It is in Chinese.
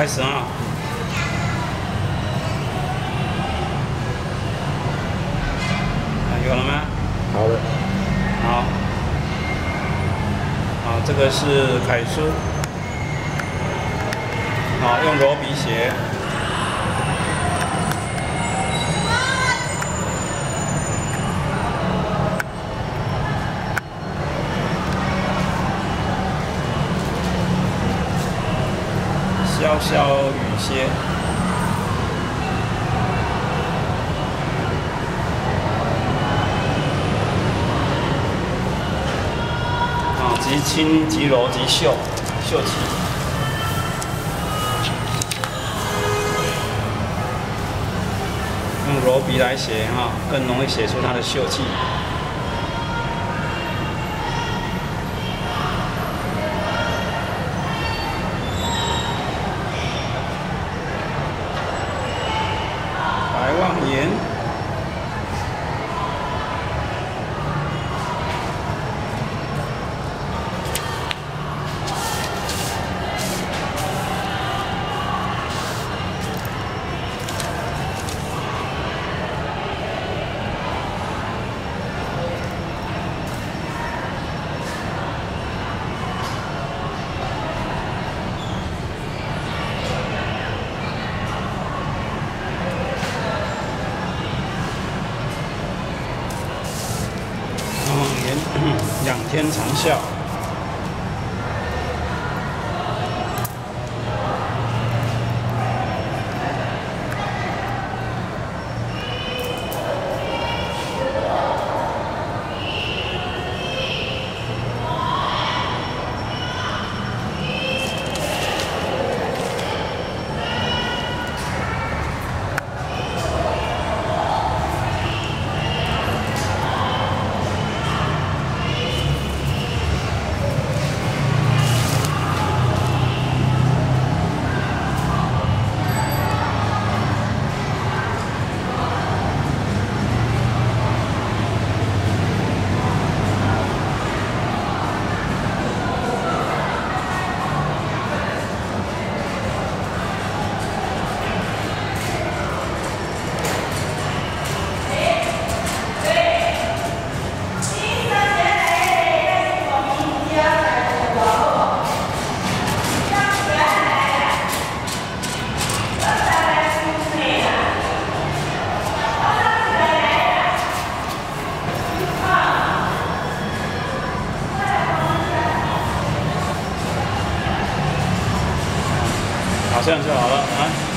开始啊！有了吗？好的。好。好，这个是楷书。好，用罗笔写。潇潇雨歇。啊，极轻极柔极秀，秀气。用柔笔来写哈，更容易写出它的秀气。仰天长啸。这样就好了啊。